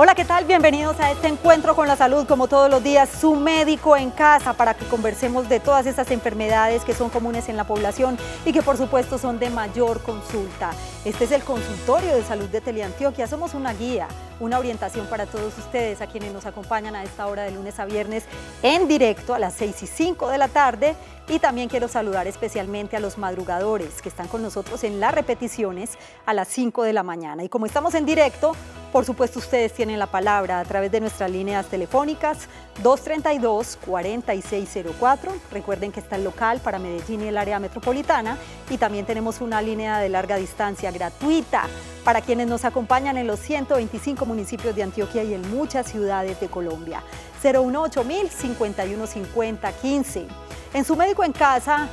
Hola, ¿qué tal? Bienvenidos a este encuentro con la salud, como todos los días, su médico en casa, para que conversemos de todas estas enfermedades que son comunes en la población y que por supuesto son de mayor consulta. Este es el consultorio de salud de Teleantioquia, somos una guía, una orientación para todos ustedes, a quienes nos acompañan a esta hora de lunes a viernes en directo a las 6 y 5 de la tarde y también quiero saludar especialmente a los madrugadores que están con nosotros en las repeticiones a las 5 de la mañana. Y como estamos en directo, por supuesto ustedes tienen la palabra a través de nuestras líneas telefónicas 232-4604. Recuerden que está el local para Medellín y el área metropolitana. Y también tenemos una línea de larga distancia gratuita para quienes nos acompañan en los 125 municipios de Antioquia y en muchas ciudades de Colombia. 018 5150 15. En su médico en casa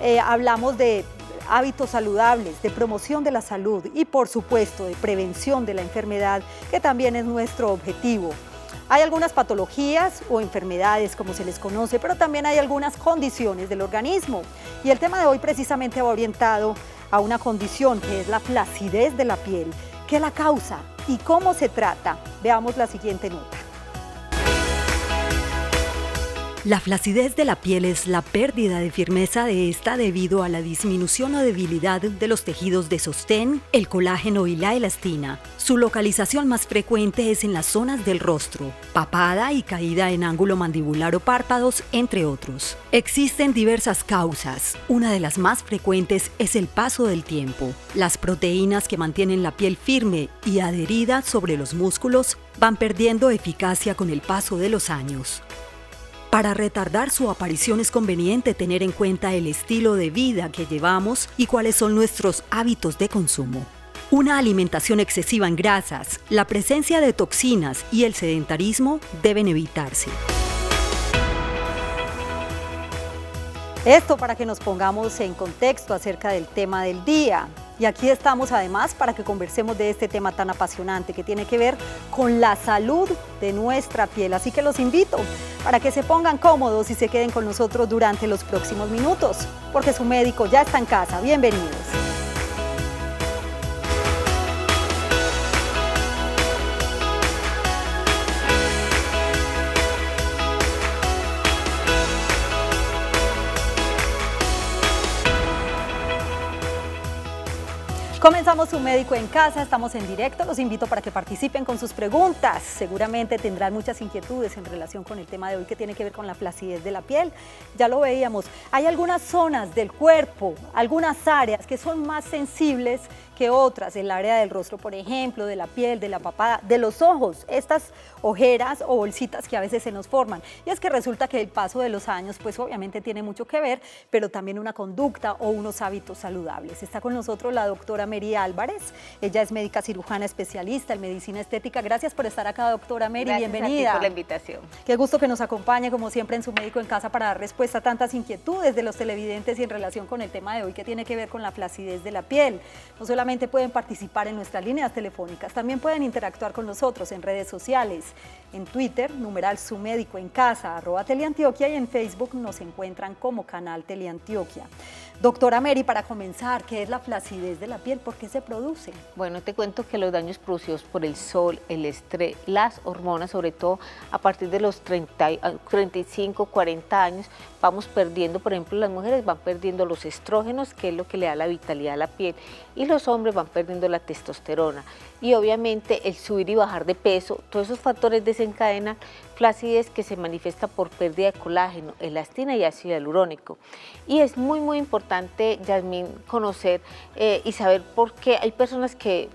eh, hablamos de hábitos saludables, de promoción de la salud y por supuesto de prevención de la enfermedad, que también es nuestro objetivo. Hay algunas patologías o enfermedades, como se les conoce, pero también hay algunas condiciones del organismo. Y el tema de hoy precisamente va orientado a una condición que es la flacidez de la piel. ¿Qué la causa y cómo se trata? Veamos la siguiente nota. La flacidez de la piel es la pérdida de firmeza de esta debido a la disminución o debilidad de los tejidos de sostén, el colágeno y la elastina. Su localización más frecuente es en las zonas del rostro, papada y caída en ángulo mandibular o párpados, entre otros. Existen diversas causas. Una de las más frecuentes es el paso del tiempo. Las proteínas que mantienen la piel firme y adherida sobre los músculos van perdiendo eficacia con el paso de los años. Para retardar su aparición es conveniente tener en cuenta el estilo de vida que llevamos y cuáles son nuestros hábitos de consumo. Una alimentación excesiva en grasas, la presencia de toxinas y el sedentarismo deben evitarse. Esto para que nos pongamos en contexto acerca del tema del día. Y aquí estamos además para que conversemos de este tema tan apasionante que tiene que ver con la salud de nuestra piel. Así que los invito para que se pongan cómodos y se queden con nosotros durante los próximos minutos, porque su médico ya está en casa. Bienvenidos. Comenzamos su médico en casa, estamos en directo, los invito para que participen con sus preguntas. Seguramente tendrán muchas inquietudes en relación con el tema de hoy que tiene que ver con la flacidez de la piel. Ya lo veíamos, hay algunas zonas del cuerpo, algunas áreas que son más sensibles que otras, el área del rostro, por ejemplo, de la piel, de la papada, de los ojos, estas ojeras o bolsitas que a veces se nos forman. Y es que resulta que el paso de los años, pues obviamente tiene mucho que ver, pero también una conducta o unos hábitos saludables. Está con nosotros la doctora Mary Álvarez, ella es médica cirujana especialista en medicina estética. Gracias por estar acá, doctora Mary, bienvenida. por la invitación. Qué gusto que nos acompañe, como siempre, en su médico en casa para dar respuesta a tantas inquietudes de los televidentes y en relación con el tema de hoy que tiene que ver con la flacidez de la piel. No solamente pueden participar en nuestras líneas telefónicas, también pueden interactuar con nosotros en redes sociales, en Twitter, numeral su médico en casa, arroba Teleantioquia y en Facebook nos encuentran como canal Teleantioquia. Doctora Mary, para comenzar, ¿qué es la flacidez de la piel? ¿Por qué se produce? Bueno, te cuento que los daños producidos por el sol, el estrés, las hormonas, sobre todo a partir de los 30, 35, 40 años, vamos perdiendo, por ejemplo, las mujeres van perdiendo los estrógenos, que es lo que le da la vitalidad a la piel, y los hombres van perdiendo la testosterona. Y obviamente el subir y bajar de peso, todos esos factores desencadenan flacidez que se manifiesta por pérdida de colágeno, elastina y ácido hialurónico. Y es muy, muy importante, Yasmín, conocer eh, y saber por qué hay personas que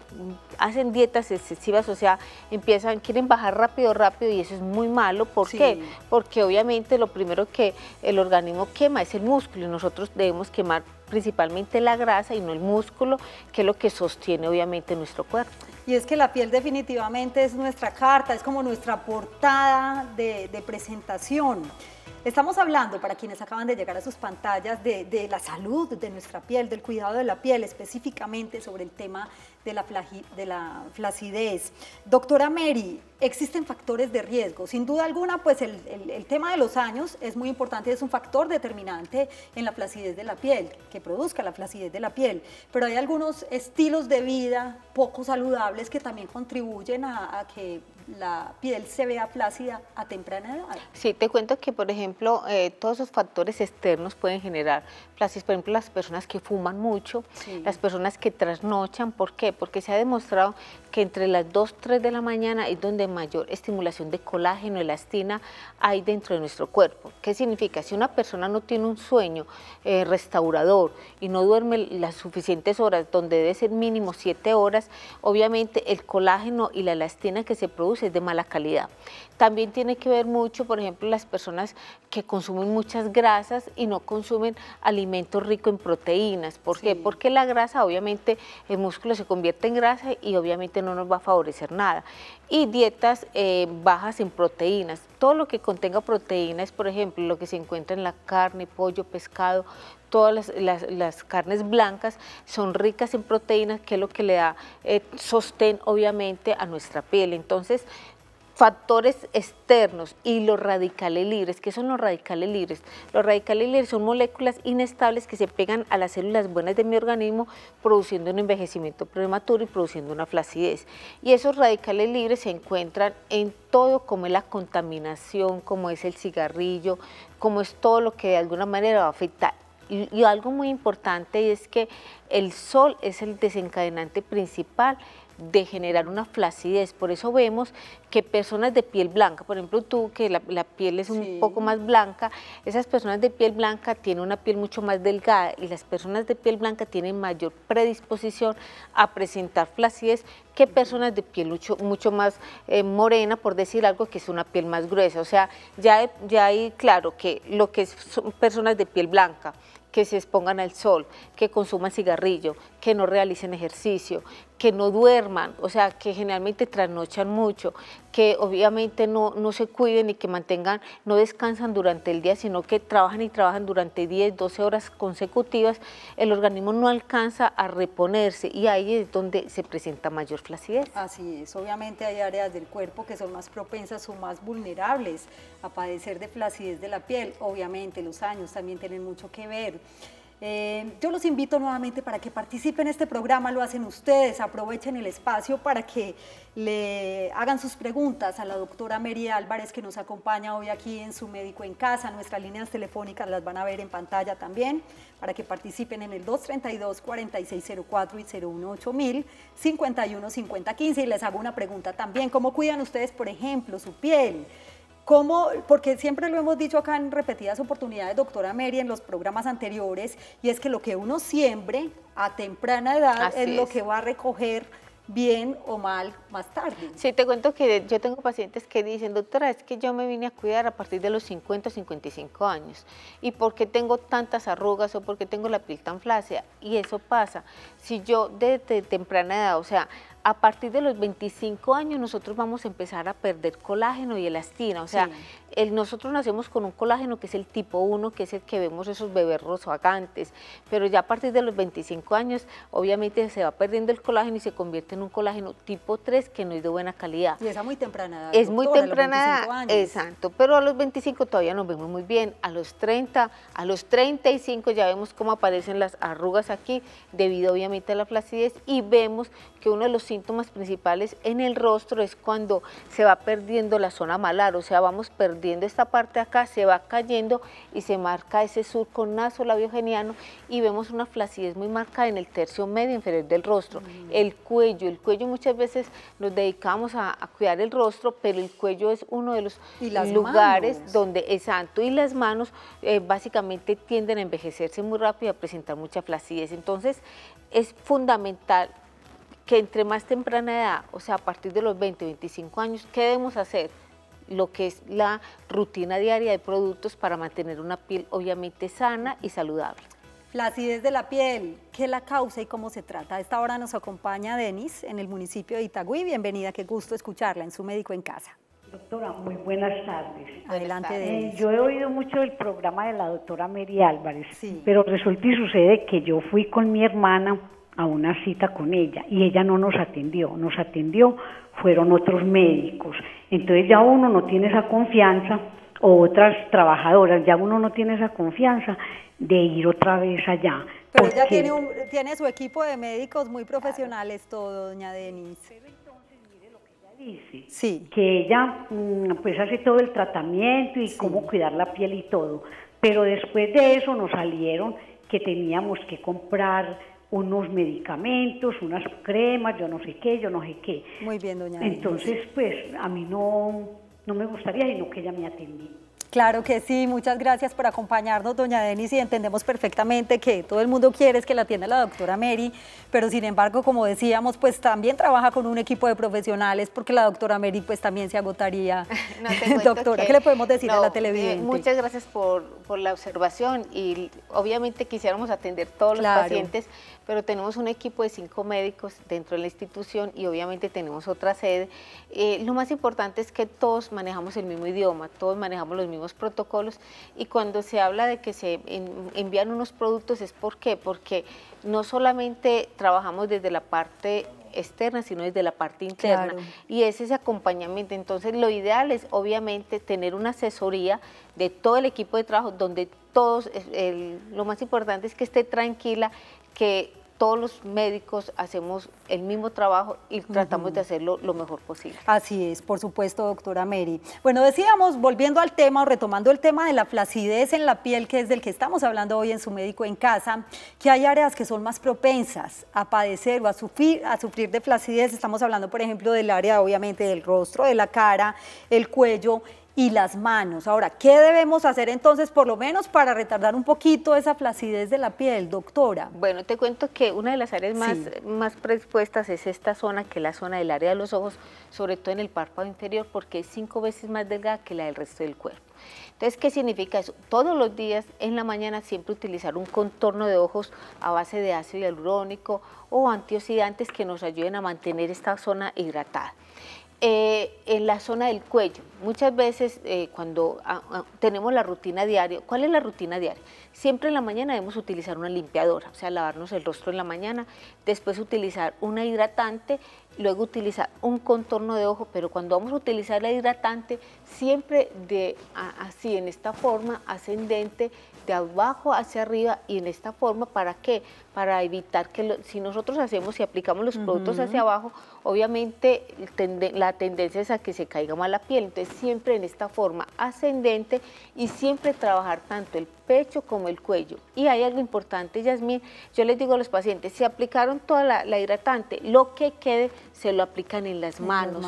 hacen dietas excesivas, o sea, empiezan, quieren bajar rápido, rápido y eso es muy malo. ¿Por qué? Porque obviamente lo primero que el organismo quema es el músculo y nosotros debemos quemar principalmente la grasa y no el músculo, que es lo que sostiene obviamente nuestro cuerpo. Y es que la piel definitivamente es nuestra carta, es como nuestra portada de, presentación. Estamos hablando, para quienes acaban de llegar a sus pantallas, de, de, la salud de nuestra piel, del cuidado de la piel, específicamente sobre el tema de la, de la flacidez. Doctora Mary, existen factores de riesgo. Sin duda alguna, pues el, tema de los años es muy importante, es un factor determinante en la flacidez de la piel, que produzca la flacidez de la piel. Pero hay algunos estilos de vida poco saludables que también contribuyen a, que la piel se vea flácida a temprana edad. Sí, te cuento que, por ejemplo, eh, todos esos factores externos pueden generar flacidez. Por ejemplo, las personas que fuman mucho, las personas que trasnochan. ¿Por qué? Porque se ha demostrado que entre las 2, 3 de la mañana es donde mayor estimulación de colágeno, elastina hay dentro de nuestro cuerpo. ¿Qué significa? Si una persona no tiene un sueño eh, restaurador y no duerme las suficientes horas, donde debe ser mínimo 7 horas, obviamente el colágeno y la elastina que se produce es de mala calidad. También tiene que ver mucho, por ejemplo, las personas que consumen muchas grasas y no consumen alimentos ricos en proteínas. ¿Por qué? Porque la grasa, obviamente, el músculo se convierte en grasa y obviamente no nos va a favorecer nada. Y dietas eh, bajas en proteínas. Todo lo que contenga proteínas, por ejemplo, lo que se encuentra en la carne, pollo, pescado, todas las, carnes blancas son ricas en proteínas, que es lo que le da eh, sostén, obviamente, a nuestra piel. Entonces, factores externos y los radicales libres. ¿Qué son los radicales libres? Los radicales libres son moléculas inestables que se pegan a las células buenas de mi organismo produciendo un envejecimiento prematuro y produciendo una flacidez. Y esos radicales libres se encuentran en todo como es la contaminación, como es el cigarrillo, como es todo lo que de alguna manera va a afectar y, algo muy importante es que el sol es el desencadenante principal de generar una flacidez. Por eso vemos que personas de piel blanca, por ejemplo tú que la, piel es un poco más blanca, esas personas de piel blanca tienen una piel mucho más delgada y las personas de piel blanca tienen mayor predisposición a presentar flacidez que personas de piel mucho, mucho más eh, morena, por decir algo, que es una piel más gruesa. O sea, ya, ya hay claro que lo que son personas de piel blanca, que se expongan al sol, que consuman cigarrillo, que no realicen ejercicio, que no duerman, o sea, que generalmente trasnochan mucho, que obviamente no, no se cuiden y que mantengan, no descansan durante el día, sino que trabajan y trabajan durante 10, 12 horas consecutivas, el organismo no alcanza a reponerse y ahí es donde se presenta mayor flacidez. Así es, obviamente hay áreas del cuerpo que son más propensas o más vulnerables a padecer de flacidez de la piel, obviamente los años también tienen mucho que ver. Eh, yo los invito nuevamente para que participen en este programa, lo hacen ustedes, aprovechen el espacio para que le hagan sus preguntas a la doctora Mary Álvarez que nos acompaña hoy aquí en su médico en casa. Nuestras líneas telefónicas las van a ver en pantalla también para que participen en el 232-4604 y 018000 515015 y les hago una pregunta también, ¿cómo cuidan ustedes, por ejemplo, su piel? ¿Cómo? Porque siempre lo hemos dicho acá en repetidas oportunidades, doctora Mary, en los programas anteriores, y es que lo que uno siembre a temprana edad es, lo que va a recoger bien o mal más tarde. Sí, te cuento que yo tengo pacientes que dicen, doctora, es que yo me vine a cuidar a partir de los 50 o 55 años. ¿Y por qué tengo tantas arrugas o por qué tengo la piel tan flácida? Y eso pasa. Si yo desde temprana edad, o sea, a partir de los 25 años nosotros vamos a empezar a perder colágeno y elastina, o sea, nosotros nacemos con un colágeno que es el tipo 1, que es el que vemos esos bebés rozoagantes, pero ya a partir de los 25 años obviamente se va perdiendo el colágeno y se convierte en un colágeno tipo 3 que no es de buena calidad. Y esa muy temprana edad. Es muy temprana edad, exacto, pero a los 25 todavía nos vemos muy bien, a los 30, a los 35 ya vemos cómo aparecen las arrugas aquí debido obviamente a la flacidez y vemos que uno de los síntomas principales en el rostro es cuando se va perdiendo la zona malar, o sea, vamos perdiendo esta parte acá, se va cayendo y se marca ese surco naso-labiogeniano y vemos una flacidez muy marcada en el tercio medio inferior del rostro. Mm. El cuello, el cuello muchas veces nos dedicamos a, cuidar el rostro, pero el cuello es uno de los lugares donde es santo y las manos eh, básicamente tienden a envejecerse muy rápido y a presentar mucha flacidez. Entonces es fundamental que entre más temprana edad, o sea, a partir de los 20, 25 años, ¿qué debemos hacer? Lo que es la rutina diaria de productos para mantener una piel obviamente sana y saludable. La acidez de la piel, ¿qué la causa y cómo se trata? A esta hora nos acompaña Denis en el municipio de Itagüí. Bienvenida, qué gusto escucharla en su médico en casa. Doctora, muy buenas tardes. Adelante, Denis. yo he oído mucho el programa de la doctora Mary Álvarez, pero resulta y sucede que yo fui con mi hermana a una cita con ella y ella no nos atendió, nos atendió fueron otros médicos. Entonces ya uno no tiene esa confianza, o otras trabajadoras, ya uno no tiene esa confianza de ir otra vez allá. Pero ella tiene, un, tiene su equipo de médicos muy profesionales todo, doña Denise. Dice sí. que ella mm, pues hace todo el tratamiento y cómo cuidar la piel y todo, pero después de eso nos salieron que teníamos que comprar unos medicamentos, unas cremas, yo no sé qué, yo no sé qué. Muy bien, doña. Entonces, pues a mí no, no me gustaría, sino que ella me atendiera. Claro que sí, muchas gracias por acompañarnos, doña Denis, y entendemos perfectamente que todo el mundo quiere es que la atienda la doctora Mary, pero sin embargo, como decíamos, pues también trabaja con un equipo de profesionales, porque la doctora Mary pues también se agotaría. doctora, ¿qué le podemos decir a la televidente? muchas gracias por, la observación y obviamente quisiéramos atender todos los pacientes, pero tenemos un equipo de cinco médicos dentro de la institución y obviamente tenemos otra sede. Eh, lo más importante es que todos manejamos el mismo idioma, todos manejamos los mismos protocolos y cuando se habla de que se envían unos productos es ¿por qué? Porque no solamente trabajamos desde la parte externa, sino desde la parte interna. Y es ese acompañamiento. Entonces, lo ideal es obviamente tener una asesoría de todo el equipo de trabajo donde todos, lo más importante es que esté tranquila, que todos los médicos hacemos el mismo trabajo y tratamos de hacerlo lo mejor posible. Así es, por supuesto, doctora Mary. Bueno, decíamos, volviendo al tema o retomando el tema de la flacidez en la piel, que es del que estamos hablando hoy en su médico en casa, que hay áreas que son más propensas a padecer o a sufrir, a sufrir de flacidez. Estamos hablando, por ejemplo, del área, obviamente, del rostro, de la cara, el cuello y las manos. Ahora, ¿qué debemos hacer entonces por lo menos para retardar un poquito esa flacidez de la piel, doctora? Bueno, te cuento que una de las áreas más, más predispuestas es esta zona, que es la zona del área de los ojos, sobre todo en el párpado inferior, porque es cinco veces más delgada que la del resto del cuerpo. Entonces, ¿qué significa eso? Todos los días en la mañana siempre utilizar un contorno de ojos a base de ácido hialurónico o antioxidantes que nos ayuden a mantener esta zona hidratada. Eh, en la zona del cuello. Muchas veces eh, cuando ah, ah, tenemos la rutina diaria, ¿cuál es la rutina diaria? Siempre en la mañana debemos utilizar una limpiadora, o sea, lavarnos el rostro en la mañana, después utilizar una hidratante, luego utilizar un contorno de ojo, pero cuando vamos a utilizar la hidratante, siempre de así, en esta forma ascendente, de abajo hacia arriba y en esta forma, ¿para qué? Para evitar que si nosotros hacemos y aplicamos los productos hacia abajo, obviamente la tendencia es a que se caiga mal la piel. Entonces siempre en esta forma ascendente y siempre trabajar tanto el pecho como el cuello. Y hay algo importante, Yasmín, yo les digo a los pacientes, si aplicaron toda la, hidratante, lo que quede se lo aplican en las manos,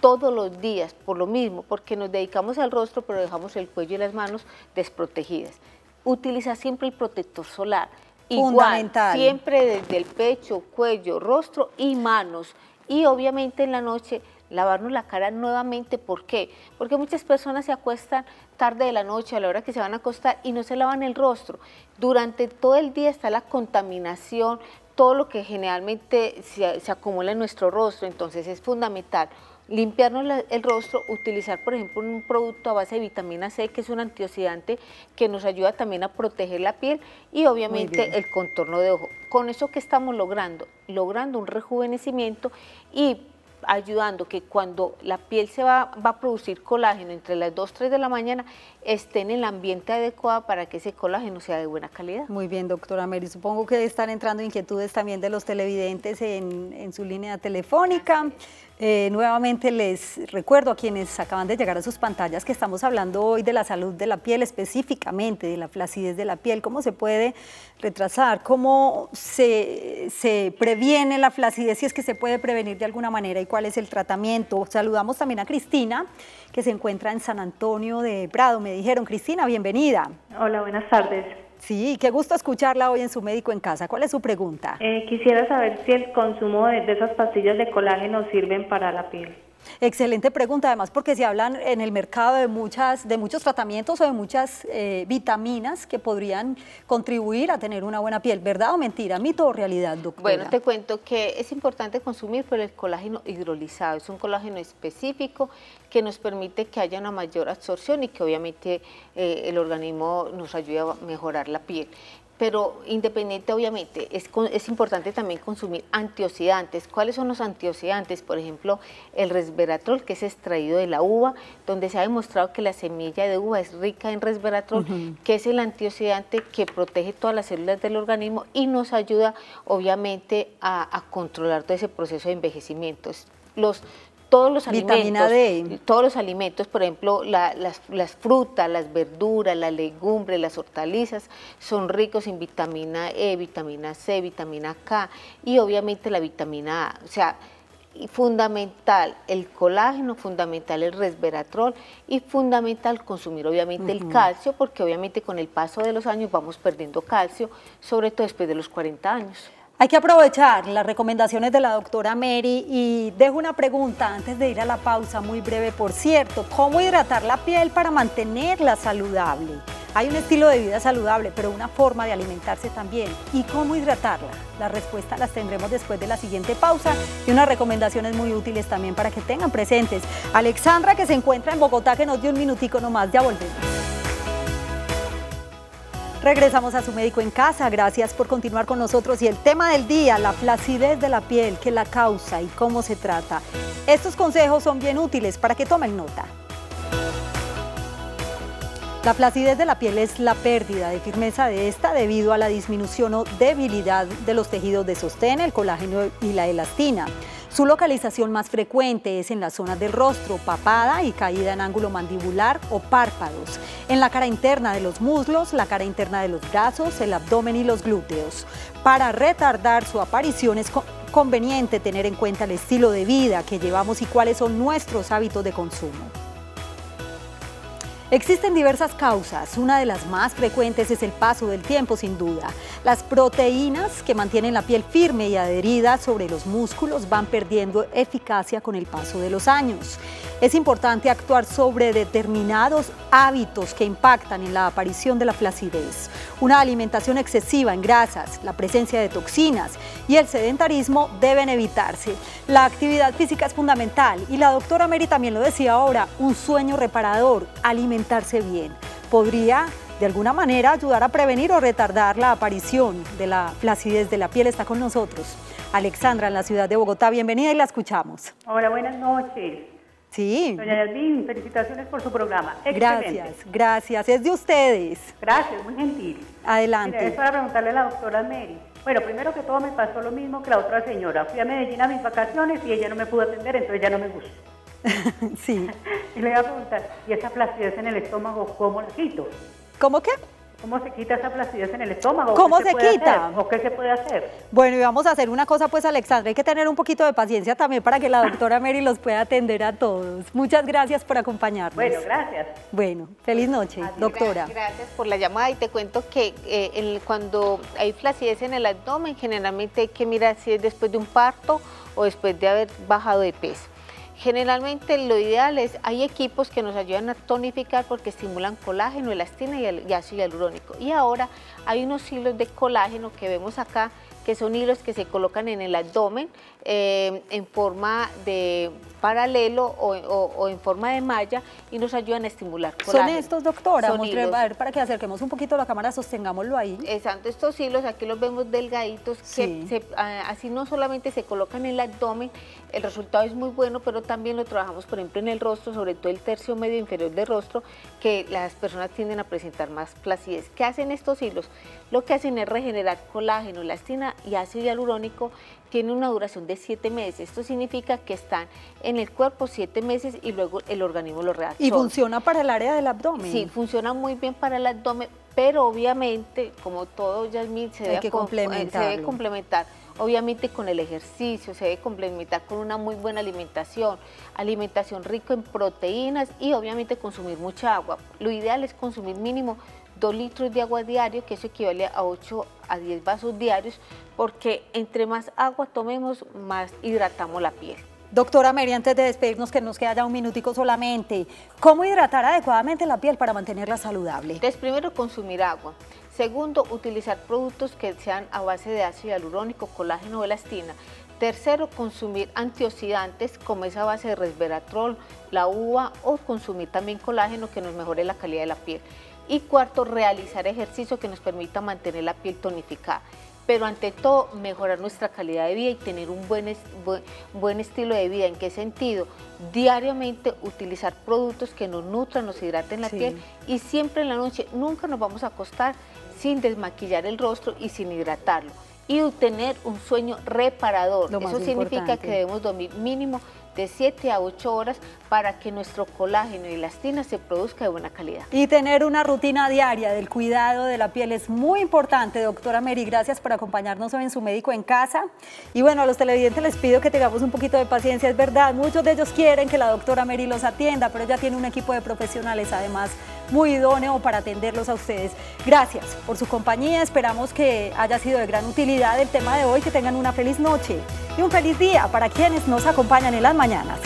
todos los días, por lo mismo, porque nos dedicamos al rostro, pero dejamos el cuello y las manos desprotegidas utiliza siempre el protector solar. Igual, siempre desde el pecho, cuello, rostro y manos. Y obviamente en la noche lavarnos la cara nuevamente. ¿Por qué? Porque muchas personas se acuestan tarde de la noche a la hora que se van a acostar y no se lavan el rostro. Durante todo el día está la contaminación, todo lo que generalmente se, se acumula en nuestro rostro. Entonces es fundamental limpiarnos el rostro, utilizar por ejemplo un producto a base de vitamina C que es un antioxidante que nos ayuda también a proteger la piel y obviamente el contorno de ojo. Con eso que estamos logrando, logrando un rejuvenecimiento y ayudando que cuando la piel se va, va a producir colágeno entre las 2 3 de la mañana, esté en el ambiente adecuado para que ese colágeno sea de buena calidad. Muy bien, doctora Mary. Supongo que están entrando inquietudes también de los televidentes en, en su línea telefónica. Eh, nuevamente les recuerdo a quienes acaban de llegar a sus pantallas que estamos hablando hoy de la salud de la piel, específicamente de la flacidez de la piel, cómo se puede retrasar, cómo se, se previene la flacidez, si es que se puede prevenir de alguna manera y cuál es el tratamiento. Saludamos también a Cristina, que se encuentra en San Antonio de Prado. Me dijeron, Cristina, bienvenida. Hola, buenas tardes. Sí, qué gusto escucharla hoy en su médico en casa. ¿Cuál es su pregunta? Eh, quisiera saber si el consumo de, de esas pastillas de colágeno sirven para la piel. Excelente pregunta, además porque se hablan en el mercado de, muchas, de muchos tratamientos o de muchas eh, vitaminas que podrían contribuir a tener una buena piel. ¿Verdad o mentira? ¿Mito o realidad, doctora? Bueno, te cuento que es importante consumir por el colágeno hidrolizado. Es un colágeno específico que nos permite que haya una mayor absorción y que obviamente eh, el organismo nos ayude a mejorar la piel. Pero independiente obviamente, es, es, importante también consumir antioxidantes. ¿Cuáles son los antioxidantes? Por ejemplo, el resveratrol, que es extraído de la uva, donde se ha demostrado que la semilla de uva es rica en resveratrol, que es el antioxidante que protege todas las células del organismo y nos ayuda obviamente a, a controlar todo ese proceso de envejecimiento. Los todos los alimentos, todos los alimentos, por ejemplo, las, frutas, las verduras, las legumbres, las hortalizas, son ricos en vitamina E, vitamina C, vitamina K y obviamente la vitamina A. O sea, fundamental el colágeno, fundamental el resveratrol y fundamental consumir obviamente el calcio, porque obviamente con el paso de los años vamos perdiendo calcio, sobre todo después de los 40 años. Hay que aprovechar las recomendaciones de la doctora Mary y dejo una pregunta antes de ir a la pausa muy breve, por cierto, ¿cómo hidratar la piel para mantenerla saludable? Hay un estilo de vida saludable, pero una forma de alimentarse también. ¿Y cómo hidratarla? La respuesta las tendremos después de la siguiente pausa y unas recomendaciones muy útiles también para que tengan presentes. Alexandra, que se encuentra en Bogotá, que nos dio un minutico nomás, ya volvemos. Regresamos a su médico en casa, gracias por continuar con nosotros y el tema del día, la flacidez de la piel, qué la causa y cómo se trata. Estos consejos son bien útiles para que tomen nota. La flacidez de la piel es la pérdida de firmeza de esta debido a la disminución o debilidad de los tejidos de sostén, el colágeno y la elastina. Su localización más frecuente es en la zona del rostro, papada y caída en ángulo mandibular o párpados, en la cara interna de los muslos, la cara interna de los brazos, el abdomen y los glúteos. Para retardar su aparición es conveniente tener en cuenta el estilo de vida que llevamos y cuáles son nuestros hábitos de consumo. Existen diversas causas, una de las más frecuentes es el paso del tiempo sin duda. Las proteínas que mantienen la piel firme y adherida sobre los músculos van perdiendo eficacia con el paso de los años. Es importante actuar sobre determinados hábitos que impactan en la aparición de la flacidez. Una alimentación excesiva en grasas, la presencia de toxinas y el sedentarismo deben evitarse. La actividad física es fundamental y la doctora Mary también lo decía ahora, un sueño reparador, alimentación bien. Podría de alguna manera ayudar a prevenir o retardar la aparición de la flacidez de la piel. Está con nosotros Alexandra en la ciudad de Bogotá. Bienvenida y la escuchamos. Hola, buenas noches. Sí. Doña Yasmin, felicitaciones por su programa. Gracias, gracias. Es de ustedes. Gracias, muy gentil. Adelante. es para preguntarle a la doctora Mary. Bueno, primero que todo me pasó lo mismo que la otra señora. Fui a Medellín a mis vacaciones y ella no me pudo atender, entonces ya no me gustó. sí. Y le voy a preguntar, ¿y esa flacidez en el estómago cómo la quito? ¿Cómo qué? ¿Cómo se quita esa flacidez en el estómago? ¿Cómo se, quita? ¿O qué se puede hacer? Bueno, y vamos a hacer una cosa, pues, Alexandra, hay que tener un poquito de paciencia también para que la doctora Mary los pueda atender a todos. Muchas gracias por acompañarnos. Bueno, gracias. Bueno, feliz noche, doctora. Gracias por la llamada y te cuento que eh, cuando hay flacidez en el abdomen, generalmente hay que mirar si es después de un parto o después de haber bajado de peso. Generalmente lo ideal es, hay equipos que nos ayudan a tonificar porque estimulan colágeno, elastina y, ácido hialurónico. Y ahora hay unos hilos de colágeno que vemos acá, que son hilos que se colocan en el abdomen eh, en forma de paralelo o, en forma de malla y nos ayudan a estimular colágeno. ¿Son estos, doctora? Son hilos. A ver, para que acerquemos un poquito la cámara, sostengámoslo ahí. Exacto, estos hilos aquí los vemos delgaditos, que así no solamente se colocan en el abdomen, el resultado es muy bueno, pero también lo trabajamos, por ejemplo, en el rostro, sobre todo el tercio medio inferior del rostro, que las personas tienden a presentar más placidez. ¿Qué hacen estos hilos? Lo que hacen es regenerar colágeno, elastina y ácido hialurónico tiene una duración de siete meses. Esto significa que están en el cuerpo siete meses y luego el organismo lo reacciona. ¿Y funciona para el área del abdomen? Sí, funciona muy bien para el abdomen, pero obviamente, como todo, Yasmin, se, debe, complementar. se debe complementar. Obviamente con el ejercicio, se debe complementar con una muy buena alimentación, alimentación rica en proteínas y obviamente consumir mucha agua. Lo ideal es consumir mínimo 2 litros de agua diario, que eso equivale a 8 a 10 vasos diarios, porque entre más agua tomemos, más hidratamos la piel. Doctora Mary, antes de despedirnos, que nos queda ya un minutico solamente, ¿cómo hidratar adecuadamente la piel para mantenerla saludable? Entonces, primero, consumir agua. Segundo, utilizar productos que sean a base de ácido hialurónico, colágeno o elastina. Tercero, consumir antioxidantes como esa base de resveratrol, la uva o consumir también colágeno que nos mejore la calidad de la piel. Y cuarto, realizar ejercicio que nos permita mantener la piel tonificada pero ante todo mejorar nuestra calidad de vida y tener un buen, buen, estilo de vida. ¿En qué sentido? Diariamente utilizar productos que nos nutran, nos hidraten la piel y siempre en la noche nunca nos vamos a acostar sin desmaquillar el rostro y sin hidratarlo. Y tener un sueño reparador. Eso significa que debemos dormir mínimo de 7 a 8 horas para que nuestro colágeno y elastina se produzca de buena calidad. Y tener una rutina diaria del cuidado de la piel es muy importante, doctora Mary. Gracias por acompañarnos hoy en su médico en casa. Y bueno, a los televidentes les pido que tengamos un poquito de paciencia, es verdad, muchos de ellos quieren que la doctora Mary los atienda, pero ella tiene un equipo de profesionales además muy idóneo para atenderlos a ustedes. Gracias por su compañía, esperamos que haya sido de gran utilidad el tema de hoy, que tengan una feliz noche y un feliz día para quienes nos acompañan en las mañanas.